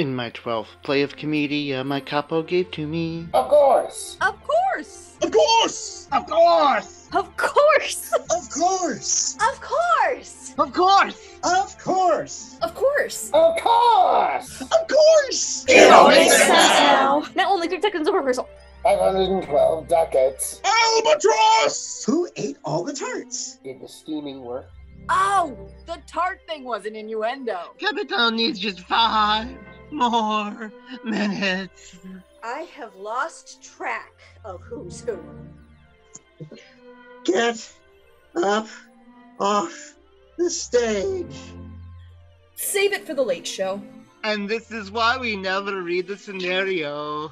In my twelfth play of Commedia, my capo gave to me. Of course. Of course. Of course! Of course! Of course. Of course! Of course. Of course! Of course! Of course. Of course. Of course! It all makes Makes sense now. Now only three seconds of rehearsal. 512 ducats. Albatross! Who ate all the tarts? Did the steaming work? Oh, the tart thing was an innuendo. Capital needs just five more minutes. I have lost track of who's who. Get up off the stage. Save it for the late show. And this is why we never read the scenario.